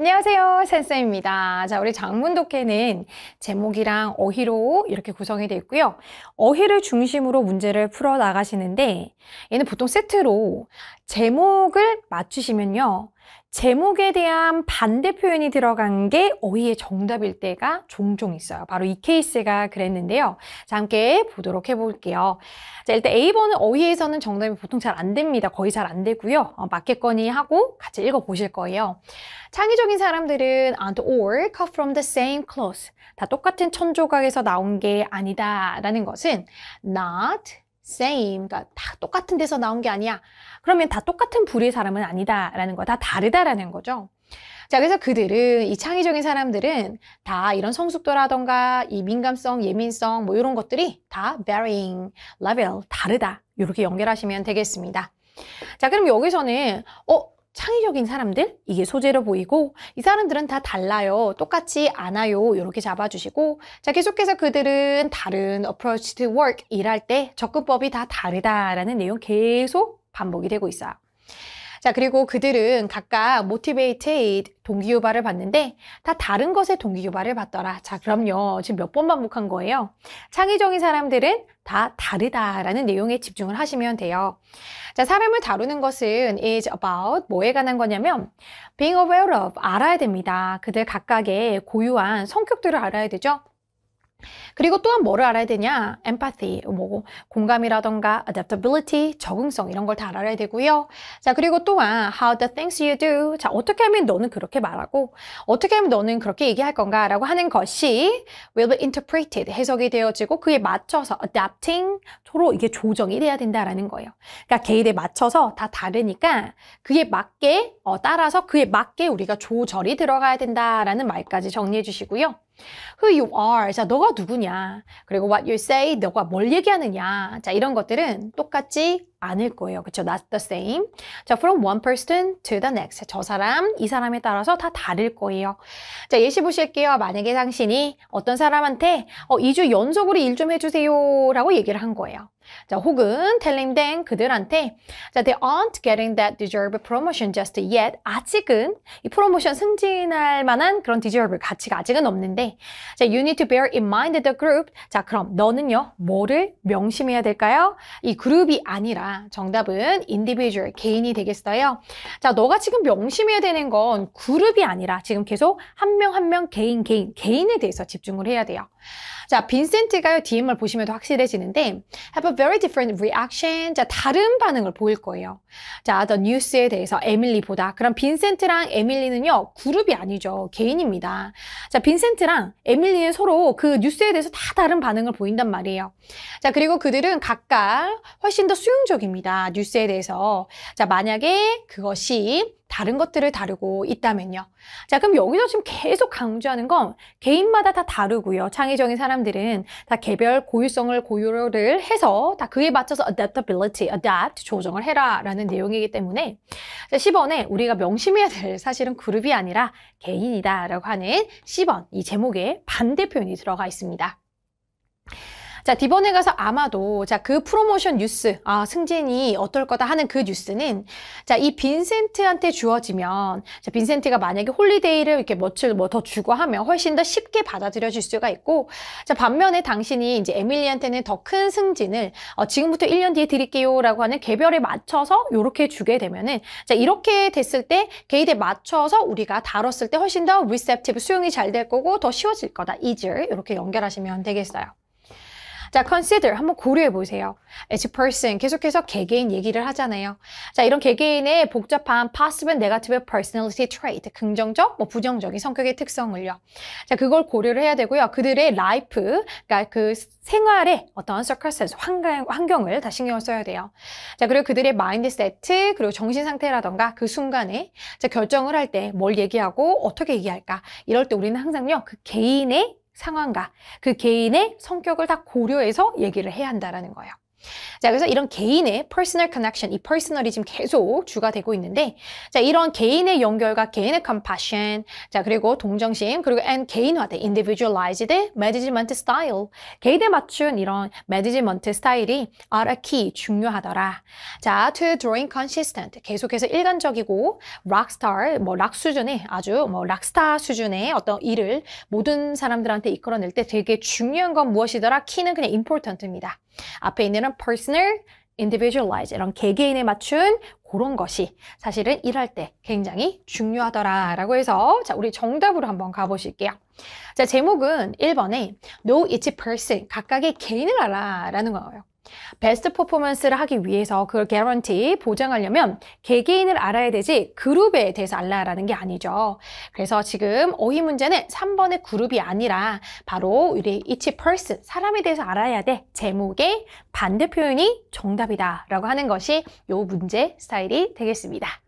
안녕하세요 센쌤입니다. 자 우리 장문독해는 제목이랑 어휘로 이렇게 구성이 되어 있고요. 어휘를 중심으로 문제를 풀어 나가시는데 얘는 보통 세트로 제목을 맞추시면요 제목에 대한 반대 표현이 들어간 게 어휘의 정답일 때가 종종 있어요. 바로 이 케이스가 그랬는데요. 자, 함께 보도록 해볼게요. 자, 일단 A번은 어휘에서는 정답이 보통 잘 안 됩니다. 거의 잘 안 되고요. 어, 맞겠거니 하고 같이 읽어보실 거예요. 창의적인 사람들은 and or cut from the same cloth. 다 똑같은 천조각에서 나온 게 아니다 라는 것은 not same, 그러니까 다 똑같은 데서 나온 게 아니야. 그러면 다 똑같은 부류의 사람은 아니다라는 거, 다 다르다라는 거죠. 자, 그래서 그들은, 이 창의적인 사람들은 다 이런 성숙도라던가 이 민감성, 예민성, 뭐 이런 것들이 다 varying level, 다르다. 이렇게 연결하시면 되겠습니다. 자, 그럼 여기서는, 어, 창의적인 사람들? 이게 소재로 보이고 이 사람들은 다 달라요. 똑같지 않아요. 이렇게 잡아주시고. 자 계속해서 그들은 다른 approach to work 일할 때 접근법이 다 다르다라는 내용 계속 반복이 되고 있어요 자 그리고 그들은 각각 motivated 동기유발을 받는데 다 다른 것에 동기유발을 받더라 자 그럼요 지금 몇 번 반복한 거예요 창의적인 사람들은 다 다르다라는 내용에 집중을 하시면 돼요 자, 사람을 다루는 것은 is about 뭐에 관한 거냐면 being aware of 알아야 됩니다. 그들 각각의 고유한 성격들을 알아야 되죠. 그리고 또한 뭐를 알아야 되냐? empathy, 뭐 공감이라던가 adaptability, 적응성 이런 걸 다 알아야 되고요. 자, 그리고 또한 how the things you do. 자, 어떻게 하면 너는 그렇게 말하고 어떻게 하면 너는 그렇게 얘기할 건가라고 하는 것이 will be interpreted, 해석이 되어지고 그에 맞춰서 adapting, 서로 이게 조정이 돼야 된다라는 거예요. 그러니까 개인에 맞춰서 다 다르니까 그에 맞게 어, 따라서 그에 맞게 우리가 조절이 들어가야 된다라는 말까지 정리해 주시고요. Who you are. 자, 너가 누구냐. 그리고 what you say. 너가 뭘 얘기하느냐. 자, 이런 것들은 똑같지 않을 거예요. 그쵸? Not the same. 자, from one person to the next. 저 사람, 이 사람에 따라서 다 다를 거예요. 자, 예시 보실게요. 만약에 당신이 어떤 사람한테 어, 2주 연속으로 일 좀 해주세요. 라고 얘기를 한 거예요. 자, 혹은 telling them 그들한테 자, they aren't getting that deserved promotion just yet. 아직은 이 프로모션 승진할 만한 그런 deserve 가치가 아직은 없는데 자, you need to bear in mind the group. 자, 그럼 너는요. 뭐를 명심해야 될까요? 이 그룹이 아니라 정답은 individual 개인이 되겠어요. 자, 너가 지금 명심해야 되는 건 그룹이 아니라 지금 계속 한 명 한명 개인 개인 개인에 대해서 집중을 해야 돼요. 자, 빈센트가요, DMR 보시면 확실해지는데 have a very different reaction. 자, 다른 반응을 보일 거예요. 자, the news에 대해서 에밀리보다. 그럼 빈센트랑 에밀리는요, 그룹이 아니죠. 개인입니다. 자, 빈센트랑 에밀리는 서로 그 뉴스에 대해서 다 다른 반응을 보인단 말이에요. 자, 그리고 그들은 각각 훨씬 더 수용적입니다. 뉴스에 대해서. 자, 만약에 그것이 다른 것들을 다루고 있다면요. 자, 그럼 여기서 지금 계속 강조하는 건 개인마다 다 다르고요. 창의적인 사람들은 다 개별 고유성을 고유를 해서 다 그에 맞춰서 adaptability, adapt, 조정을 해라 라는 내용이기 때문에 자, 10번에 우리가 명심해야 될 사실은 그룹이 아니라 개인이다 라고 하는 10번 이 제목에 반대 표현이 들어가 있습니다. 자, 디번에 가서 아마도 자, 그 프로모션 뉴스, 아, 승진이 어떨 거다 하는 그 뉴스는 자, 이 빈센트한테 주어지면 자, 빈센트가 만약에 holiday를 이렇게 며칠 뭐 더 주고 하면 훨씬 더 쉽게 받아들여질 수가 있고 자, 반면에 당신이 이제 에밀리한테는 더 큰 승진을 어, 지금부터 1년 뒤에 드릴게요라고 하는 개별에 맞춰서 이렇게 주게 되면은 자, 이렇게 됐을 때 개인에 맞춰서 우리가 다뤘을 때 훨씬 더 receptive 수용이 잘 될 거고 더 쉬워질 거다. easier 이렇게 연결하시면 되겠어요. 자, consider 한번 고려해 보세요. as person 계속해서 개개인 얘기를 하잖아요. 자, 이런 개개인의 복잡한 possible negative personality trait 긍정적, 뭐 부정적인 성격의 특성을요. 자, 그걸 고려를 해야 되고요. 그들의 life, 그러니까 그 생활의 어떤 circumstance, 환경, 환경을 다 신경을 써야 돼요. 자, 그리고 그들의 mindset, 그리고 정신 상태라던가 그 순간에 자, 결정을 할 때 뭘 얘기하고 어떻게 얘기할까? 이럴 때 우리는 항상요, 그 개인의 상황과 그 개인의 성격을 다 고려해서 얘기를 해야 한다는 거예요. 자, 그래서 이런 개인의 personal connection, 이 personal이 지금 계속 주가 되고 있는데, 자, 이런 개인의 연결과 개인의 compassion, 자, 그리고 동정심, 그리고 and 개인화된 individualized management style, 개인에 맞춘 이런 management 스타일이 are a key, 중요하더라. 자, to drawing consistent, 계속해서 일관적이고 락스타, 뭐락 수준의 아주 뭐 락스타 수준의 어떤 일을 모든 사람들한테 이끌어낼 때 되게 중요한 건 무엇이더라? 키는 그냥 important입니다. 앞에 있는 personal, individualize 이런 개개인에 맞춘 그런 것이 사실은 일할 때 굉장히 중요하더라라고 해서 자 우리 정답으로 한번 가보실게요. 자 제목은 1번에 know each person 각각의 개인을 알아라는 거예요. 베스트 퍼포먼스를 하기 위해서 그걸 개런티 보장하려면 개개인을 알아야 되지 그룹에 대해서 알아라는 게 아니죠. 그래서 지금 어휘 문제는 3번의 그룹이 아니라 바로 우리 each person 사람에 대해서 알아야 돼 제목의 반대 표현이 정답이다 라고 하는 것이 요 문제 스타일이 되겠습니다.